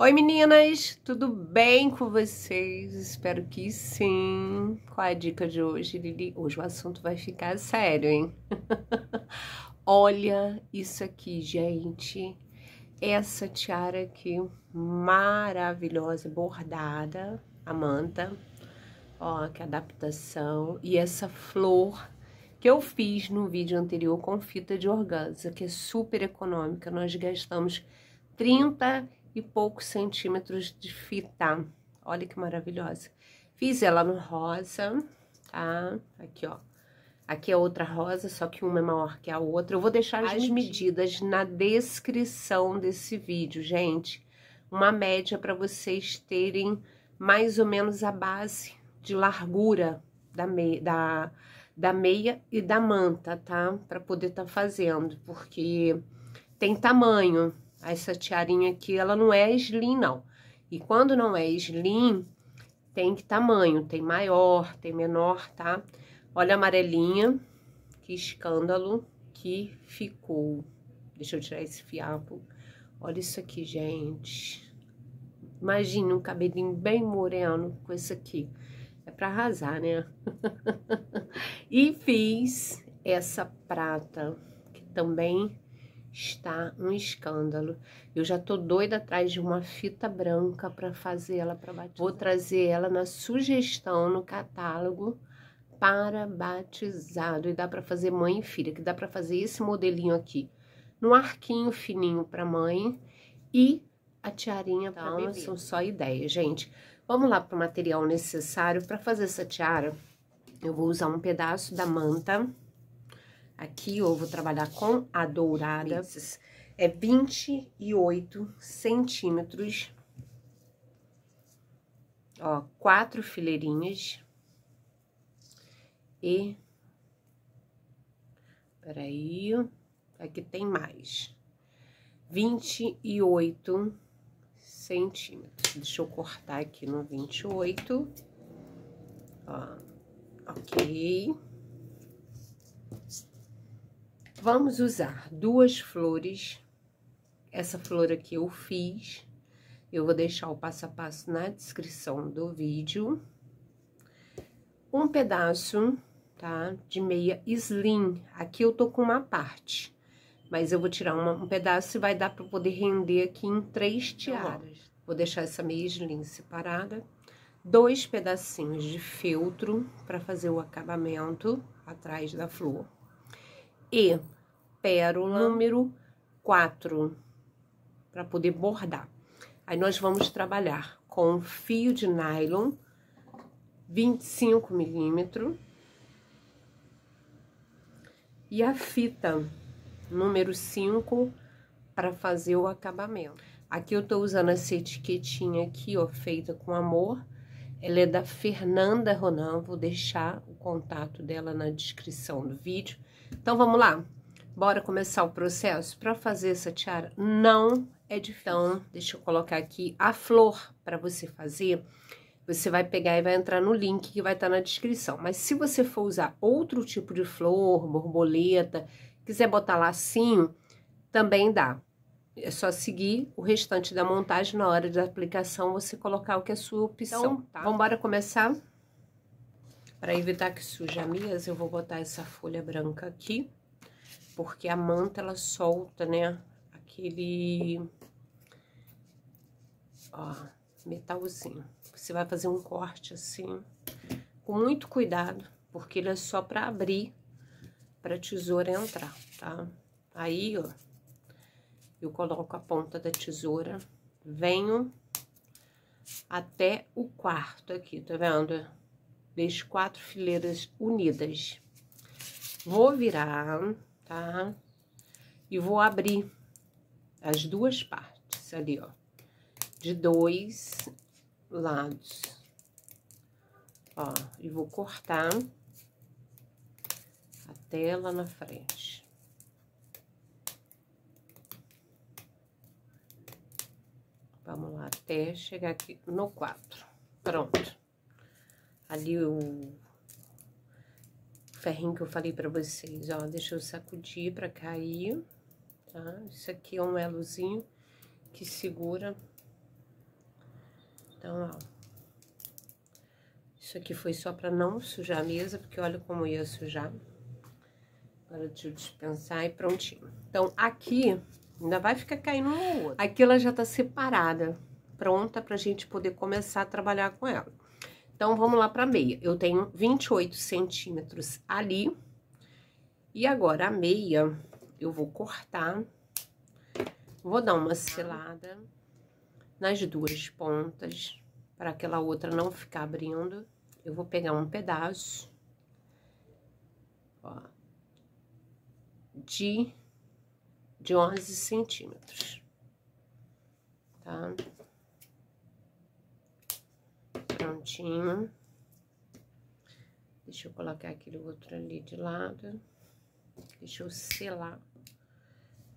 Oi meninas, tudo bem com vocês? Espero que sim. Qual é a dica de hoje, Lili? Hoje o assunto vai ficar sério, hein? Olha isso aqui, gente. Essa tiara aqui, maravilhosa, bordada, a manta. Ó, que adaptação. E essa flor que eu fiz no vídeo anterior com fita de organza, que é super econômica. Nós gastamos 30 e poucos centímetros de fita. Olha que maravilhosa. Fiz ela no rosa, tá? Aqui, ó. Aqui é outra rosa, só que uma é maior que a outra. Eu vou deixar as medidas na descrição desse vídeo, gente. Uma média para vocês terem mais ou menos a base de largura da meia, da, da meia e da manta, tá? Para poder estar tá fazendo, porque tem tamanho, essa tiarinha aqui, ela não é slim, não. E quando não é slim, tem que tamanho, tem maior, tem menor, tá? Olha a amarelinha, que escândalo que ficou. Deixa eu tirar esse fiapo. Olha isso aqui, gente. Imagina um cabelinho bem moreno com isso aqui. É pra arrasar, né? e fiz essa prata, que também está um escândalo. Eu já tô doida atrás de uma fita branca para fazer ela para batizar. Vou trazer ela na sugestão no catálogo para batizado. E dá para fazer mãe e filha, que dá para fazer esse modelinho aqui no arquinho fininho para mãe e a tiarinha para bebê. São só ideias, gente. Vamos lá para o material necessário para fazer essa tiara. Eu vou usar um pedaço da manta Aqui eu vou trabalhar com a dourada. É 28 centímetros. Ó, quatro fileirinhas. E... Peraí, aqui tem mais. 28 centímetros. Deixa eu cortar aqui no 28. Ó, ok. Vamos usar duas flores. Essa flor aqui eu fiz. Eu vou deixar o passo a passo na descrição do vídeo. Um pedaço, tá? De meia slim. Aqui eu tô com uma parte. Mas eu vou tirar uma, um pedaço e vai dar pra poder render aqui em três tá tiaras. Vou deixar essa meia slim separada. Dois pedacinhos de feltro para fazer o acabamento atrás da flor e pérola número 4 para poder bordar. Aí nós vamos trabalhar com fio de nylon 25 milímetros e a fita número 5 para fazer o acabamento. Aqui eu tô usando essa etiquetinha aqui, ó, feita com amor. Ela é da Fernanda Ronan, vou deixar o contato dela na descrição do vídeo. Então, vamos lá? Bora começar o processo? Para fazer essa tiara não é difícil. Então, deixa eu colocar aqui a flor para você fazer. Você vai pegar e vai entrar no link que vai estar tá na descrição. Mas se você for usar outro tipo de flor, borboleta, quiser botar lacinho, também dá. É só seguir o restante da montagem na hora da aplicação, você colocar o que é sua opção, então, tá? Vamos embora começar? Para evitar que suje a mesa, eu vou botar essa folha branca aqui, porque a manta, ela solta, né, aquele, ó, metalzinho. Você vai fazer um corte assim, com muito cuidado, porque ele é só para abrir, para tesoura entrar, tá? Aí, ó, eu coloco a ponta da tesoura, venho até o quarto aqui, tá vendo? Deixo quatro fileiras unidas. Vou virar, tá? E vou abrir as duas partes ali, ó. De dois lados. Ó, e vou cortar até lá na frente. Vamos lá, até chegar aqui no quatro. Pronto ali o ferrinho que eu falei pra vocês, ó, deixa eu sacudir pra cair, tá? Isso aqui é um elozinho que segura Então, ó. Isso aqui foi só pra não sujar a mesa, porque olha como ia sujar. Agora deixa eu dispensar e prontinho. Então, aqui ainda vai ficar caindo um outro. Aqui ela já tá separada, pronta pra gente poder começar a trabalhar com ela. Então, vamos lá pra meia. Eu tenho 28 centímetros ali. E agora, a meia, eu vou cortar. Vou dar uma selada nas duas pontas, para aquela outra não ficar abrindo eu vou pegar um pedaço, ó, de, de 11 centímetros, tá? Prontinho. Deixa eu colocar aquele outro ali de lado. Deixa eu selar.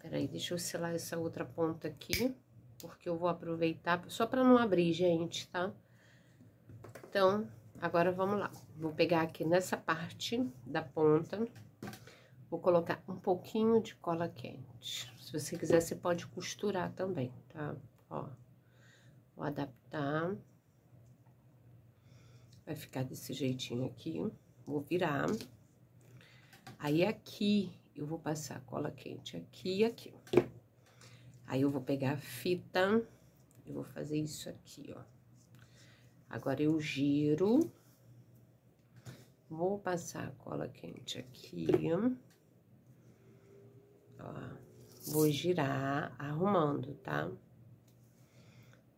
Peraí, deixa eu selar essa outra ponta aqui, porque eu vou aproveitar, só para não abrir, gente, tá? Então, Agora, vamos lá. Vou pegar aqui nessa parte da ponta, vou colocar um pouquinho de cola quente. Se você quiser, você pode costurar também, tá? Ó, vou adaptar. Vai ficar desse jeitinho aqui. Vou virar. Aí, aqui, eu vou passar cola quente aqui e aqui. Aí, eu vou pegar a fita, eu vou fazer isso aqui, ó. Agora, eu giro. Vou passar a cola quente aqui. Ó, vou girar arrumando, tá?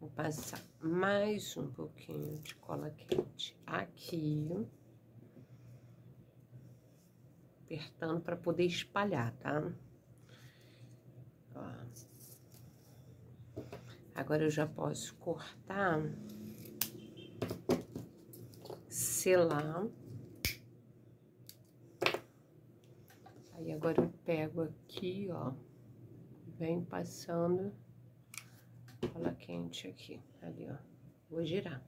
Vou passar mais um pouquinho de cola quente aqui. Apertando para poder espalhar, tá? Ó. Agora, eu já posso cortar selar. Agora eu pego aqui, ó, vem passando cola quente aqui, ali, ó. Vou girar.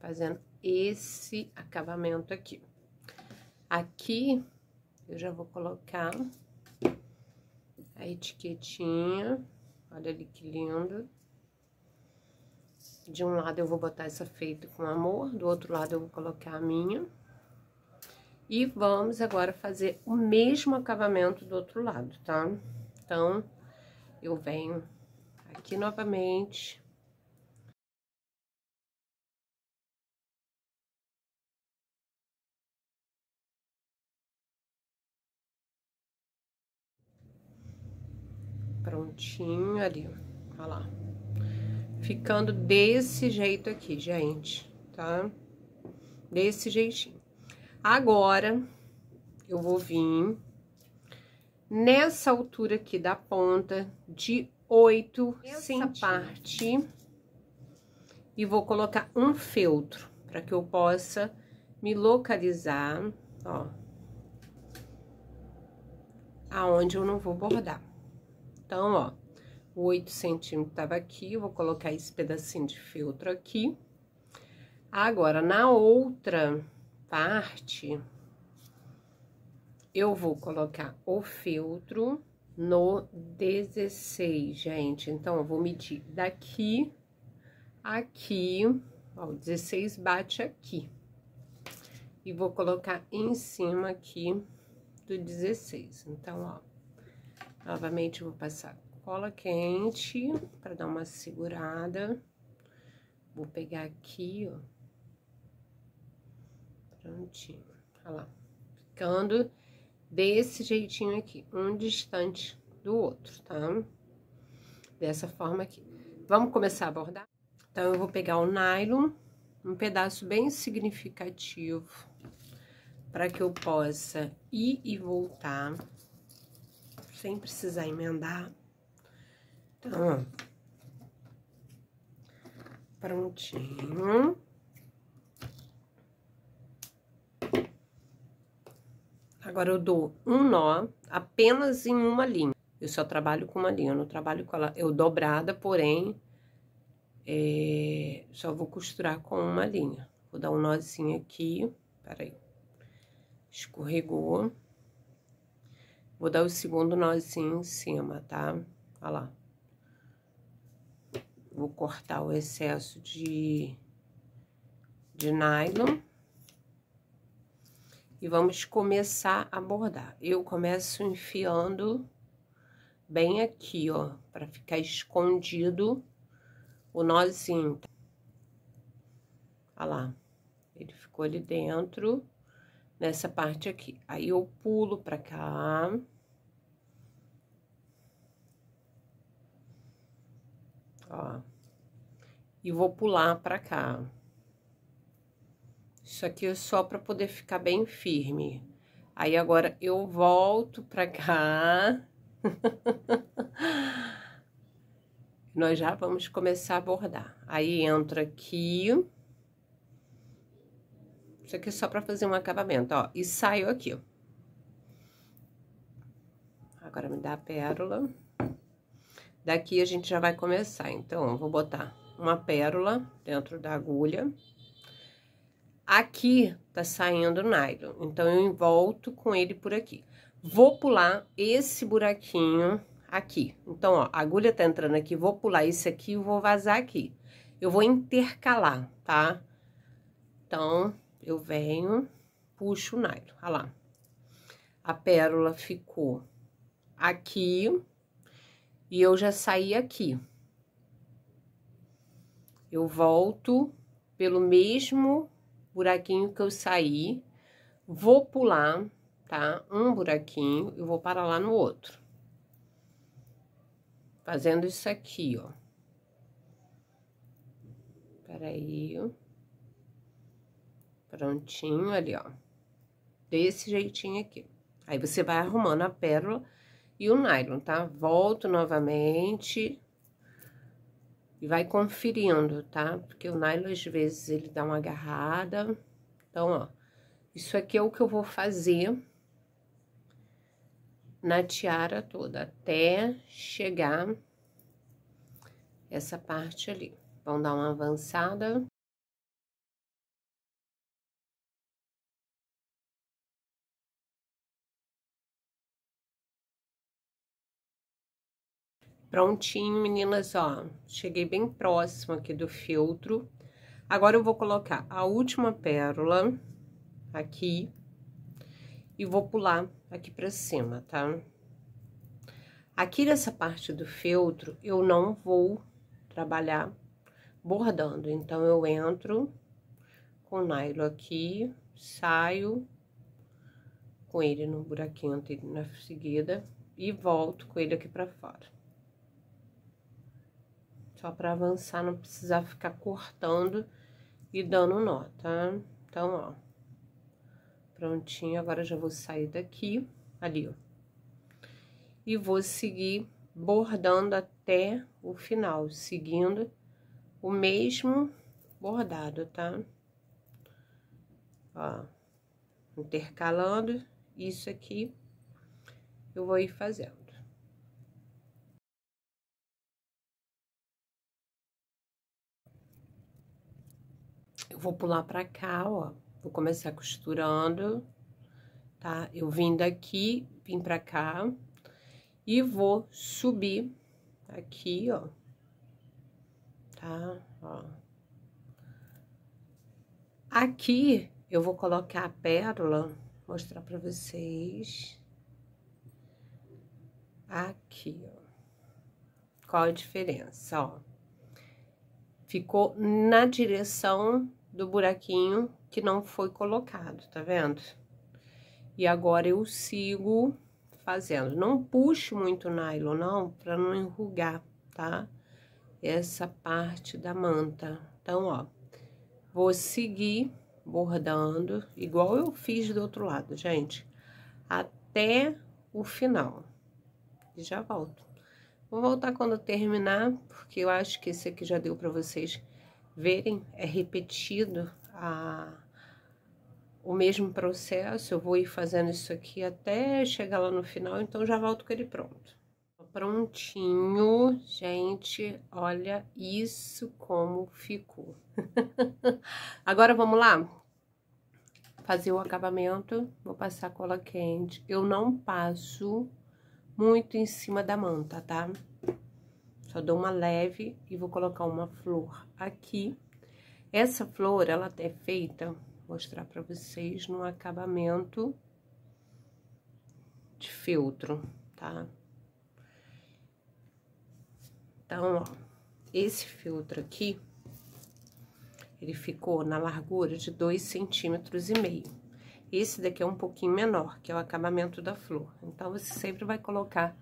Fazendo esse acabamento aqui. Aqui, eu já vou colocar a etiquetinha. Olha ali que lindo. De um lado eu vou botar essa feita com amor, do outro lado eu vou colocar a minha. E vamos agora fazer o mesmo acabamento do outro lado, tá? Então, eu venho aqui novamente. Prontinho ali, ó. Lá ficando desse jeito aqui, gente, tá? Desse jeitinho. Agora, eu vou vir nessa altura aqui da ponta de 8 sem parte e vou colocar um feltro para que eu possa me localizar, ó, aonde eu não vou bordar. Então, ó, o 8 centímetros tava aqui, eu vou colocar esse pedacinho de feltro aqui. Agora, na outra parte, eu vou colocar o feltro no 16, gente. Então, eu vou medir daqui, aqui, ó, o 16 bate aqui. E vou colocar em cima aqui do 16. Então, ó, novamente, vou passar cola quente para dar uma segurada. Vou pegar aqui, ó. Prontinho. Olha lá. Ficando desse jeitinho aqui, um distante do outro, tá? Dessa forma aqui. Vamos começar a bordar? Então, eu vou pegar o nylon, um pedaço bem significativo, para que eu possa ir e voltar, sem precisar emendar. Então, ó. Prontinho. Agora, eu dou um nó apenas em uma linha. Eu só trabalho com uma linha, eu não trabalho com ela. Eu dobrada, porém, é, só vou costurar com uma linha. Vou dar um nozinho aqui, peraí. Escorregou. Vou dar o segundo nozinho em cima, tá? Olha lá Vou cortar o excesso de, de nylon. E vamos começar a bordar. Eu começo enfiando bem aqui, ó, pra ficar escondido o nozinho. Olha lá, ele ficou ali dentro, nessa parte aqui. Aí, eu pulo pra cá. Ó. E vou pular pra cá. Isso aqui é só pra poder ficar bem firme. Aí, agora, eu volto pra cá. Nós já vamos começar a bordar. Aí, entra aqui. Isso aqui é só pra fazer um acabamento, ó. E saio aqui, ó. Agora, me dá a pérola. Daqui a gente já vai começar. Então, vou botar uma pérola dentro da agulha. Aqui tá saindo nylon, então eu volto com ele por aqui. Vou pular esse buraquinho aqui. Então, ó, a agulha tá entrando aqui, vou pular esse aqui e vou vazar aqui. Eu vou intercalar, tá? Então, eu venho, puxo o nylon, olha lá. A pérola ficou aqui e eu já saí aqui. Eu volto pelo mesmo buraquinho que eu saí, vou pular, tá? Um buraquinho e vou parar lá no outro. Fazendo isso aqui, ó. Peraí. Prontinho ali, ó. Desse jeitinho aqui. Aí, você vai arrumando a pérola e o nylon, tá? Volto novamente e vai conferindo, tá? Porque o nylon, às vezes, ele dá uma agarrada. Então, ó, isso aqui é o que eu vou fazer na tiara toda, até chegar essa parte ali. Vamos dar uma avançada. Prontinho, meninas, ó. Cheguei bem próximo aqui do filtro. Agora, eu vou colocar a última pérola aqui e vou pular aqui pra cima, tá? Aqui nessa parte do feltro, eu não vou trabalhar bordando. Então, eu entro com nylon aqui, saio com ele no buraquinho na seguida e volto com ele aqui pra fora. Só para avançar, não precisar ficar cortando e dando nó, tá? Então, ó. Prontinho, agora já vou sair daqui, ali, ó. E vou seguir bordando até o final, seguindo o mesmo bordado, tá? Ó, intercalando isso aqui, eu vou ir fazendo. Vou pular pra cá, ó. Vou começar costurando, tá? Eu vim daqui, vim pra cá e vou subir aqui, ó. Tá? Ó. Aqui eu vou colocar a pérola, mostrar pra vocês. Aqui, ó. Qual a diferença, ó? Ficou na direção do buraquinho que não foi colocado, tá vendo? E agora eu sigo fazendo. Não puxo muito nylon, não, pra não enrugar, tá? Essa parte da manta. Então, ó, vou seguir bordando, igual eu fiz do outro lado, gente, até o final. E já volto. Vou voltar quando terminar, porque eu acho que esse aqui já deu pra vocês verem, é repetido a, o mesmo processo. Eu vou ir fazendo isso aqui até chegar lá no final, então já volto com ele pronto. Prontinho, gente, olha isso como ficou. Agora, vamos lá? Fazer o acabamento, vou passar cola quente. Eu não passo muito em cima da manta, tá? Só dou uma leve e vou colocar uma flor aqui. Essa flor, ela é feita, mostrar pra vocês, no acabamento de feltro, tá? Então, ó, esse feltro aqui, ele ficou na largura de dois centímetros e meio. Esse daqui é um pouquinho menor, que é o acabamento da flor. Então, você sempre vai colocar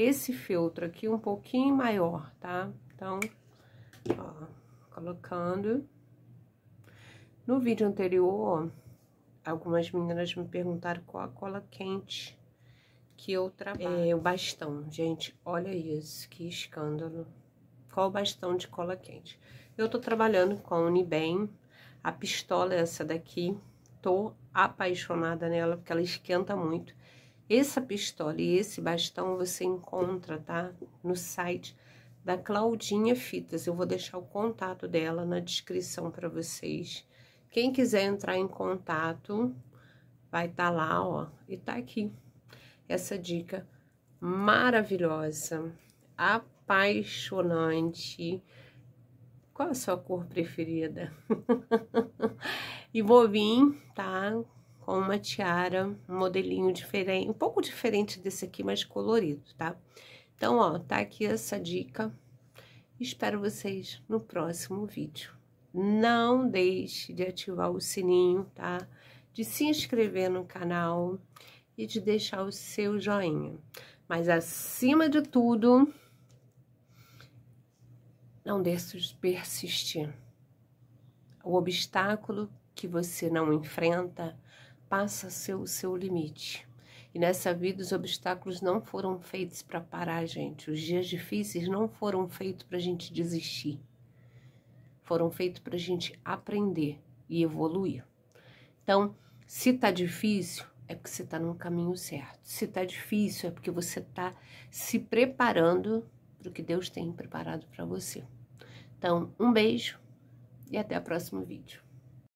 esse feltro aqui um pouquinho maior, tá? Então, ó, colocando. No vídeo anterior, algumas meninas me perguntaram qual a cola quente que eu trabalho. É, o bastão, gente, olha isso, que escândalo. Qual o bastão de cola quente? Eu tô trabalhando com a Unibem, a pistola é essa daqui, tô apaixonada nela, porque ela esquenta muito. Essa pistola e esse bastão você encontra, tá? No site da Claudinha Fitas. Eu vou deixar o contato dela na descrição para vocês. Quem quiser entrar em contato, vai estar tá lá, ó, e tá aqui essa dica maravilhosa, apaixonante. Qual a sua cor preferida? e vou vir, tá? Com uma tiara, um modelinho diferente, um pouco diferente desse aqui, mas colorido, tá? Então, ó, tá aqui essa dica. Espero vocês no próximo vídeo. Não deixe de ativar o sininho, tá? De se inscrever no canal e de deixar o seu joinha. Mas acima de tudo, não deixe de persistir. O obstáculo que você não enfrenta passa a ser o seu limite. E nessa vida os obstáculos não foram feitos para parar a gente. Os dias difíceis não foram feitos para a gente desistir. Foram feitos para a gente aprender e evoluir. Então, se tá difícil, é porque você está no caminho certo. Se está difícil, é porque você está se preparando para o que Deus tem preparado para você. Então, um beijo e até o próximo vídeo.